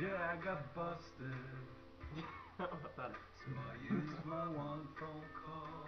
Yeah, I got busted. Small use my one phone call.